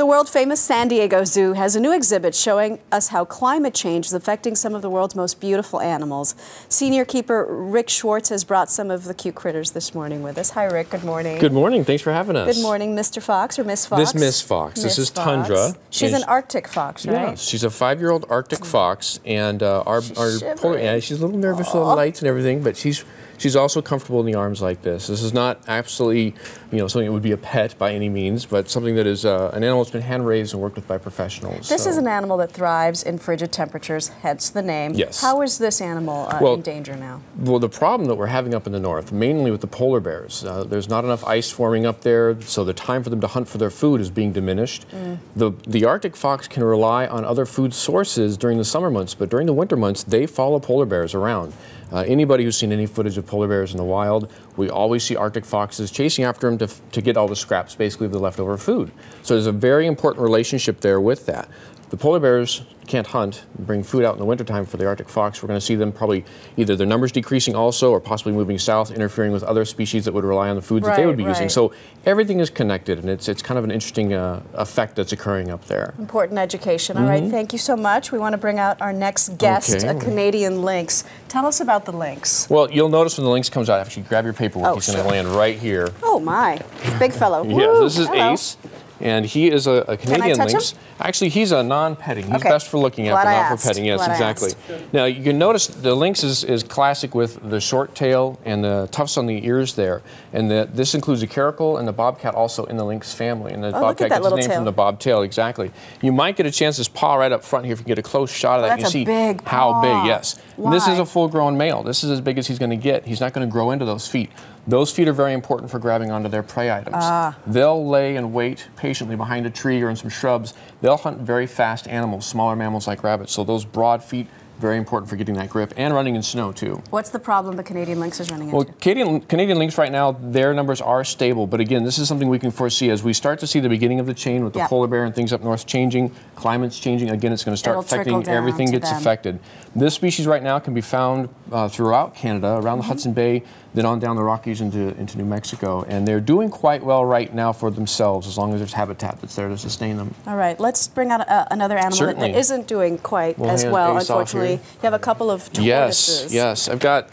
The world famous San Diego Zoo has a new exhibit showing us how climate change is affecting some of the world's most beautiful animals. Senior keeper Rick Schwartz has brought some of the cute critters this morning with us. Hi, Rick. Good morning. Good morning. Thanks for having us. Good morning, Mr. Fox or Miss Fox. This Miss Fox. Miss this is Fox. Tundra. She's an Arctic fox, right? Yeah, she's a five-year-old Arctic fox, and uh, our our polar, yeah, she's a little nervous with the lights and everything, but she's she's also comfortable in the arms like this. This is not absolutely, you know, something that would be a pet by any means, but something that is uh, an animal that's been hand raised and worked with by professionals. This so. is an animal that thrives in frigid temperatures, hence the name. Yes. How is this animal uh, Well, in danger now? Well, the problem that we're having up in the north, mainly with the polar bears, uh, there's not enough ice forming up there, so the time for them to hunt for their food is being diminished. The, the Arctic fox can rely on other food sources during the summer months, but during the winter months, they follow polar bears around. Uh, anybody who's seen any footage of polar bears in the wild, we always see Arctic foxes chasing after them to, to get all the scraps, basically the leftover food. So there's a very important relationship there with that. The polar bears can't hunt bring food out in the wintertime for the Arctic fox. We're going to see them probably either their numbers decreasing also or possibly moving south, interfering with other species that would rely on the foods that they would be Right, using. So everything is connected, and it's, it's kind of an interesting uh, effect that's occurring up there. Important education. All right, thank you so much. We want to bring out our next guest, Mm-hmm. Okay. a Canadian lynx. Tell us about the lynx. Well, you'll notice when the lynx comes out, actually grab your paperwork, Oh, he's going to land right here. Oh my, big fellow. Yeah, this is hello. Ace. And he is a, a Canadian lynx. him? Actually, he's a non-petting. He's Okay. best for looking at, Glad but I not asked. for petting. Yes, Glad exactly. Now you can notice the lynx is, is classic with the short tail and the tufts on the ears there, and the, this includes the caracal and the bobcat also in the lynx family. And the Oh, bobcat gets its name tail. from the bobtail. Exactly. You might get a chance to paw right up front here if you get a close shot of Oh, that. that's you a see big how big. Yes. This is a full-grown male. This is as big as he's going to get. He's not going to grow into those feet. Those feet are very important for grabbing onto their prey items. Ah. They'll lay and wait patiently behind a tree or in some shrubs. They'll hunt very fast animals, smaller mammals like rabbits. So those broad feet, very important for getting that grip and running in snow too. What's the problem the Canadian lynx is running into? Well, Canadian, Canadian lynx right now, their numbers are stable, but again, this is something we can foresee as we start to see the beginning of the chain with the Yeah. polar bear and things up north changing, climate's changing. Again, it's going to start It'll affecting everything gets them. affected. This species right now can be found uh, throughout Canada, around the Hudson Bay, then on down the Rockies into, into New Mexico, and they're doing quite well right now for themselves as long as there's habitat that's there to sustain them. All right, let's bring out uh, another animal Certainly. that isn't doing quite We'll as well, unfortunately. You have a couple of tortoises. Yes, yes, I've got.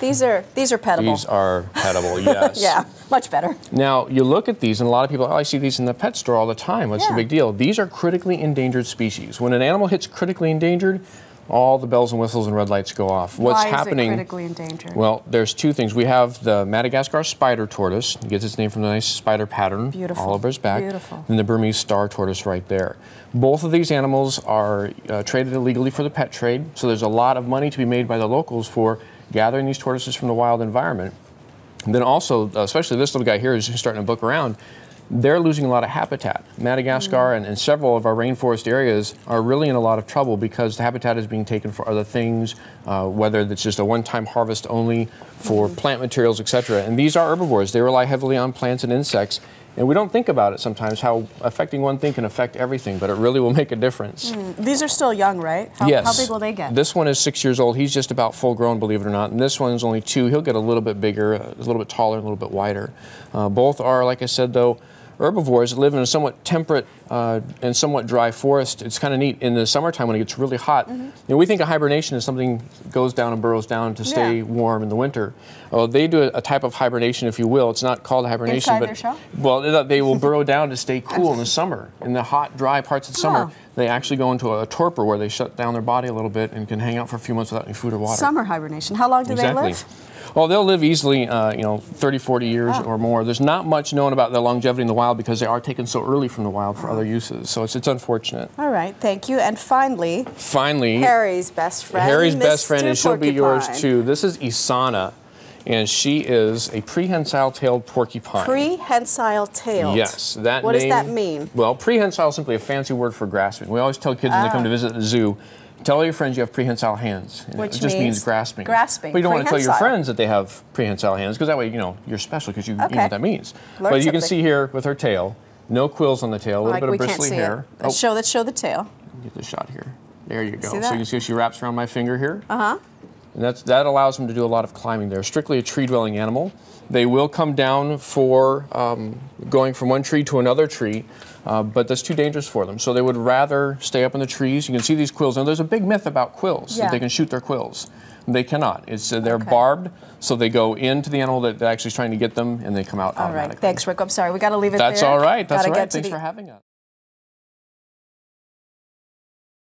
These are these are petable. These are petable. Yes. yeah, much better. Now, you look at these, and a lot of people, oh, I see these in the pet store all the time. What's Yeah. the big deal? These are critically endangered species. When an animal hits critically endangered, all the bells and whistles and red lights go off. What's Why happening? is it critically endangered? Well, there's two things. We have the Madagascar spider tortoise. It gets its name from the nice spider pattern Beautiful. all over its back. Beautiful. And the Burmese star tortoise right there. Both of these animals are uh, traded illegally for the pet trade, so there's a lot of money to be made by the locals for gathering these tortoises from the wild environment. And then also, uh, especially this little guy here is starting to book around, they're losing a lot of habitat. Madagascar and, and several of our rainforest areas are really in a lot of trouble because the habitat is being taken for other things, uh, whether it's just a one-time harvest only for plant materials, etc. And these are herbivores. They rely heavily on plants and insects. And we don't think about it sometimes how affecting one thing can affect everything, but it really will make a difference. These are still young, right? How, yes. how big will they get? This one is six years old. He's just about full grown, believe it or not. And this one's only two. He'll get a little bit bigger, a little bit taller, a little bit wider. Uh, both are, like I said, though, herbivores that live in a somewhat temperate uh, and somewhat dry forest. It's kind of neat in the summertime when it gets really hot. Mm-hmm. You know, we think of hibernation as something goes down and burrows down to stay Yeah. warm in the winter. Oh, they do a, a type of hibernation, if you will. It's not called hibernation, Inside but their shell? well, they- will burrow down to stay cool in the summer. In the hot, dry parts of the summer, Oh. they actually go into a torpor where they shut down their body a little bit and can hang out for a few months without any food or water. Summer hibernation. How long do exactly. they live? Well, they'll live easily, uh, you know, 30, 40 years Oh. or more. There's not much known about their longevity in the wild because they are taken so early from the wild for other uses. So it's, it's unfortunate. All right, thank you. And finally, Finally, Harry's best friend. Harry's best friend, and she'll be yours too. This is Isana, and she is a prehensile-tailed porcupine. Prehensile tailed. Yes, that What does that mean? Well, prehensile is simply a fancy word for grasping. We always tell kids when they come to visit the zoo, tell all your friends you have prehensile hands. Which it just means means grasping. grasping, But you don't want to tell your friends that they have prehensile hands because that way, you know, you're special because you, you know what that means. Learn but you can see here with her tail, no quills on the tail, a little Like bit of we can't bristly see hair. it. Let's show, let's show the tail. Get the shot here. There you go. So you can see how she wraps around my finger here. Uh huh. And that's, that allows them to do a lot of climbing. They're strictly a tree dwelling animal. They will come down for um, going from one tree to another tree, uh, but that's too dangerous for them. So they would rather stay up in the trees. You can see these quills. Now, there's a big myth about quills Yeah. that they can shoot their quills. They cannot. It's uh, they're Okay. barbed, so they go into the animal that, that actually is trying to get them, and they come out All right. automatically. Thanks, Rick. I'm sorry. We got to leave it That's there. all right. That's Gotta all right. Thanks the- for having us.